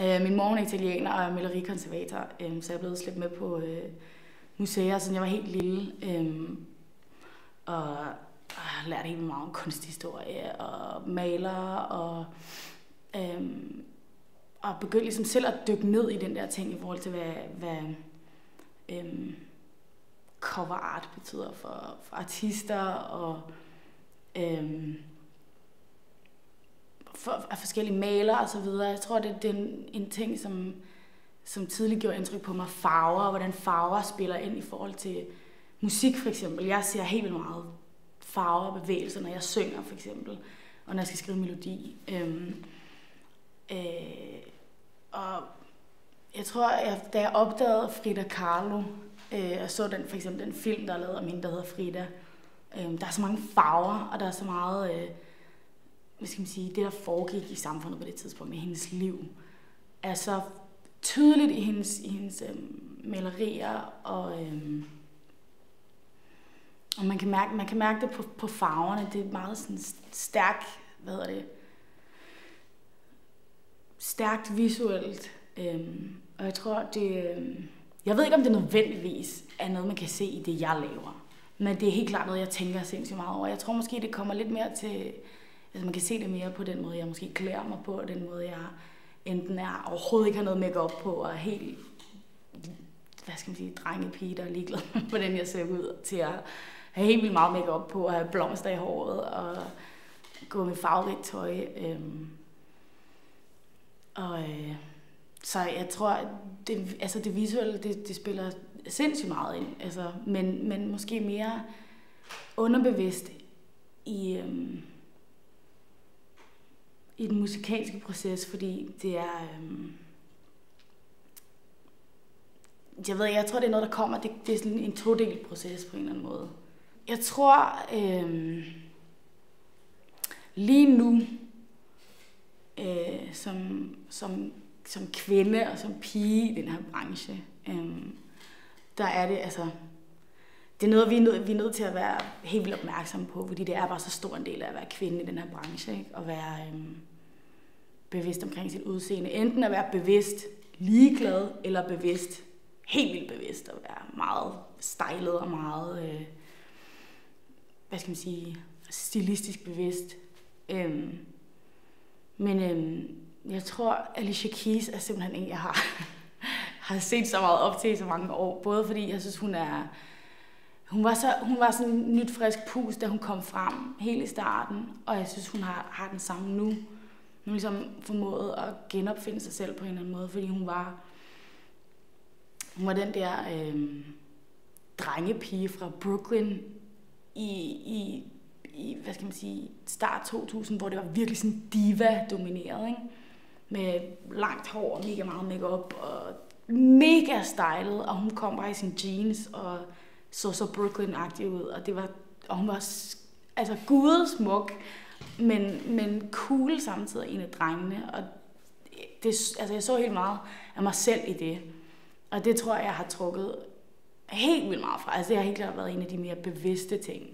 Øh, min mor er italiener og er malerikonservator, øh, så jeg er blevet slæbt med på øh, museer, siden jeg var helt lille. Øh, og har lært helt meget om kunsthistorie og malere og, øh, og begyndt ligesom selv at dykke ned i den der ting i forhold til, hvad, hvad øh, cover art betyder for, for artister og øh, for, af forskellige malere og så videre. Jeg tror, det, det er en, en ting, som, som tidligt gjorde indtryk på mig. Farver, og hvordan farver spiller ind i forhold til musik for eksempel. Jeg ser helt vildt meget farver og bevægelser, når jeg synger for eksempel, og når jeg skal skrive melodi. Øhm, øh, og jeg tror, jeg, da jeg opdagede Frida Kahlo, øh, og så den, for eksempel den film, der er lavet om hende, der hedder Frida, øh, der er så mange farver, og der er så meget... Øh, hvad skal man sige, det der foregik i samfundet på det tidspunkt i hendes liv, er så tydeligt i hendes, i hendes øhm, malerier, og, øhm, og man, kan mærke, man kan mærke det på, på farverne. Det er meget sådan stærk, hvad hedder det, stærkt visuelt. Øhm, og jeg tror, det, øhm, jeg ved ikke, om det nødvendigvis er noget, man kan se i det, jeg laver. Men det er helt klart noget, jeg tænker sindssygt meget over. Jeg tror måske, det kommer lidt mere til altså man kan se det mere på den måde, jeg måske klæder mig på, og den måde, jeg enten er overhovedet ikke har noget makeup på, og er helt, hvad skal man sige, drengepige, der er ligeglad med, hvordan jeg ser ud, til at have helt vildt meget makeup på, og have blomster i håret, og gå med farverigt tøj. Øhm. Og øh, så jeg tror, at det, altså det visuelle, det, det spiller sindssygt meget ind, altså, men, men måske mere underbevidst i, øhm, i den musikalske proces, fordi det er... Øhm, jeg ved jeg tror, det er noget, der kommer. Det, det er sådan en todelt proces på en eller anden måde. Jeg tror, øhm, lige nu, øh, som, som, som kvinde og som pige i den her branche, øhm, der er det, altså, det er noget, vi er, nødt, vi er nødt til at være helt vildt opmærksomme på, fordi det er bare så stor en del af at være kvinde i den her branche, ikke? at være øhm, bevidst omkring sit udseende. Enten at være bevidst ligeglad, eller bevidst, helt vildt bevidst, at være meget stylet og meget, øh, hvad skal man sige, stilistisk bevidst. Øhm, men øhm, jeg tror, Alicia Keys er simpelthen en, jeg har, har set så meget op til i så mange år. Både fordi jeg synes, hun er hun var, så, hun var sådan en nyt frisk pus, da hun kom frem helt i starten, og jeg synes, hun har, har den samme nu. Hun ligesom formået at genopfinde sig selv på en eller anden måde, fordi hun var, hun var den der øh, drengepige fra Brooklyn i, i, i, hvad skal man sige, start 2000, hvor det var virkelig sådan diva-domineret, ikke? Med langt hår og mega meget makeup og mega stylet, og hun kom bare i sin jeans og så så Brooklyn-agtig ud, og det var, og hun var altså gudesmuk, men, men cool samtidig en af drengene, og det, altså jeg så helt meget af mig selv i det, og det tror jeg, jeg har trukket helt vildt meget fra. Altså det har helt klart været en af de mere bevidste ting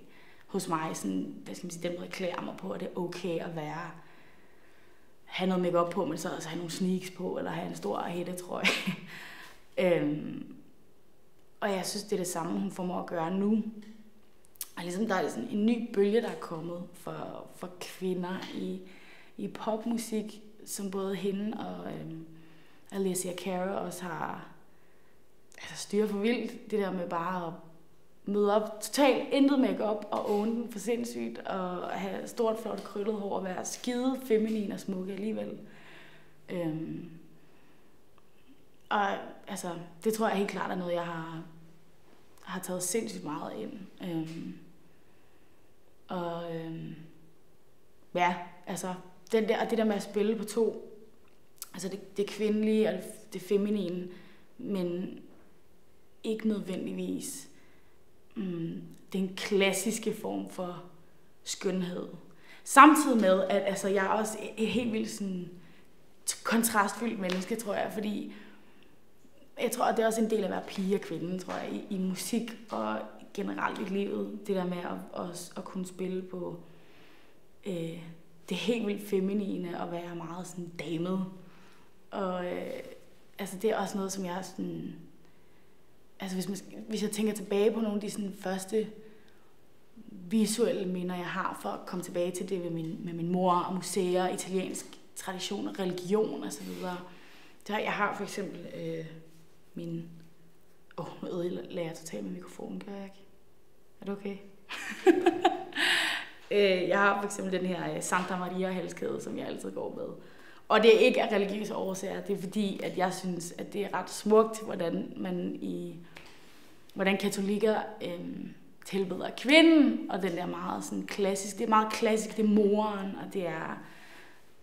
hos mig, sådan, hvad skal man sige, den måde jeg klæder mig på, at det er okay at være, have noget makeup på, men så også have nogle sneaks på, eller have en stor hætte, tror jeg. øhm, og jeg synes, det er det samme, hun formår at gøre nu. Og ligesom der er sådan en ny bølge, der er kommet for, for kvinder i, i popmusik, som både hende og øhm, Alicia Cara også har altså styre for vildt. Det der med bare at møde op totalt intet makeup og own den for sindssygt, og have stort, flot, krøllet hår og være skide feminin og smukke alligevel. Øhm, og altså, det tror jeg helt klart er noget, jeg har, har taget sindssygt meget ind. Øhm, og øhm, ja, altså, den der, og det der med at spille på to, altså det, det kvindelige og det, det feminine, men ikke nødvendigvis mm, den klassiske form for skønhed. Samtidig med, at altså, jeg er også et helt vildt sådan, kontrastfyldt menneske, tror jeg, fordi jeg tror, at det er også en del af at være pige og kvinde, tror jeg, i, i musik og generelt i livet. Det der med at, at, at kunne spille på øh, det helt vildt feminine og være meget sådan damet. Og, øh, altså det er også noget, som jeg sådan, altså hvis, man, hvis jeg tænker tilbage på nogle af de sådan første visuelle minder, jeg har for at komme tilbage til det med min, med min mor og museer, italiensk tradition og religion og så videre. Der, jeg har for eksempel øh, min... Åh, oh, nu ødelægger jeg totalt med mikrofonen, gør jeg ikke? Er det okay? Øh, jeg har for eksempel den her øh, Santa Maria halskæde, som jeg altid går med. Og det er ikke af religiøse årsager, det er fordi, at jeg synes, at det er ret smukt, hvordan man i hvordan katolikker øhm, tilbeder kvinden, og den der meget sådan klassisk, det er meget klassisk, det er moren, og det er,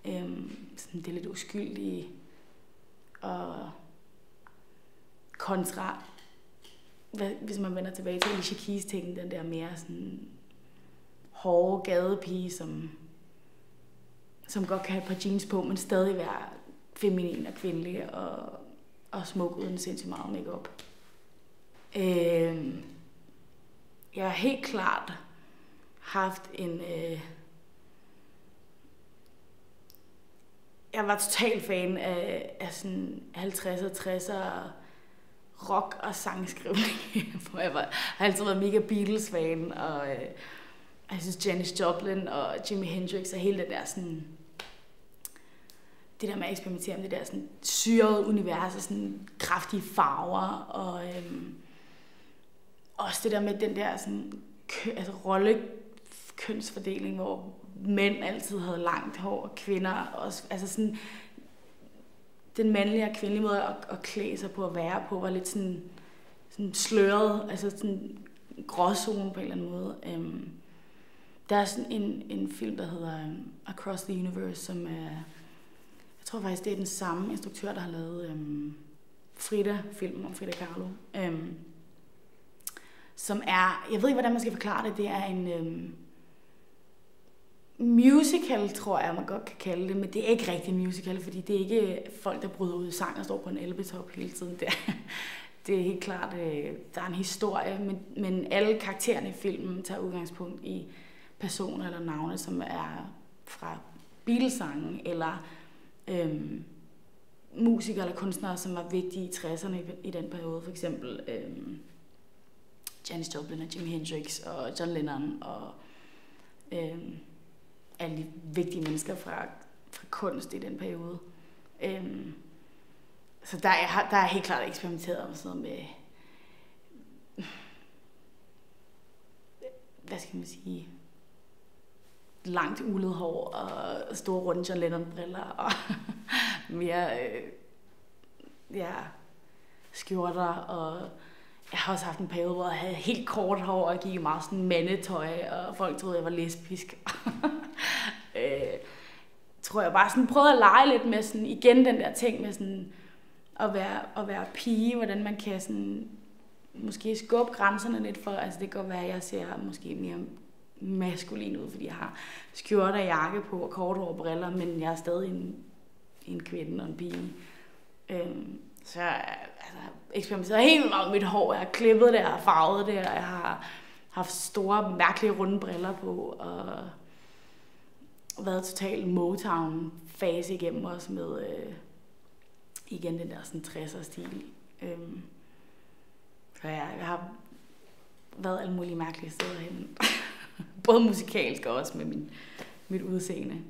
øhm, sådan, det er lidt uskyldige, og kontra, hvis man vender tilbage til Alicia Keys ting, den der mere sådan hårde gadepige, som, som godt kan have et par jeans på, men stadig være feminin og kvindelig og, og smuk uden sindssygt meget makeup. Øh, jeg har helt klart haft en... Øh, jeg var total fan af, af sådan 50'er, 60'er rock og sangskrivning. hvor jeg var, har altid været mega Beatles-fan, og øh, jeg synes Janis Joplin og Jimi Hendrix og hele det der sådan det der med at eksperimentere med det der sådan syrede univers og sådan kraftige farver og øhm, også det der med den der sådan, kø, altså rolle kønsfordeling, hvor mænd altid havde langt hår, og kvinder også, altså sådan, den mandlige og kvindelige måde at, at klæde sig på at være på, var lidt sådan, sådan sløret, altså sådan gråzone på en eller anden måde. Øhm, der er sådan en, en film, der hedder um, Across the Universe, som er, jeg tror faktisk, det er den samme instruktør, der har lavet um, Frida-filmen om Frida Kahlo. Um, som er, jeg ved ikke, hvordan man skal forklare det, det er en øhm, musical, tror jeg, man godt kan kalde det, men det er ikke rigtig musical, fordi det er ikke folk, der bryder ud i sang og står på en elbetop hele tiden. Det er, det er helt klart, øh, der er en historie, men, men alle karaktererne i filmen tager udgangspunkt i personer eller navne, som er fra Beatles-sangen, eller øhm, musikere eller kunstnere, som var vigtige i 60'erne i, i den periode. For eksempel øhm, Janis Joplin og Jimi Hendrix og John Lennon og øhm, alle de vigtige mennesker fra, fra kunst i den periode. Øhm, så der er, der er helt klart eksperimenteret med sådan noget med, hvad skal man sige, langt ulet hår og store runde John Lennon briller og mere øh, ja, skjorter og jeg har også haft en periode, hvor jeg havde helt kort hår og gik meget sådan mandetøj, og folk troede, jeg var lesbisk. øh, tror jeg bare sådan prøvede at lege lidt med sådan, igen den der ting med sådan, at være, at være pige, hvordan man kan sådan, måske skubbe grænserne lidt for, altså det kan godt være, at jeg ser måske mere maskulin ud, fordi jeg har skjorte og jakke på og kort hår og briller, men jeg er stadig en, en kvinde og en pige. Øhm, så jeg altså, eksperimenteret helt meget med mit hår. Jeg har klippet det, jeg har farvet det, og jeg har haft store, mærkelige runde briller på, og været total Motown-fase igennem også med øh, igen den der sådan 60'er-stil. Øhm, så ja, jeg har været alle mulige mærkelige steder hen. Både musikalsk og også med min, mit udseende.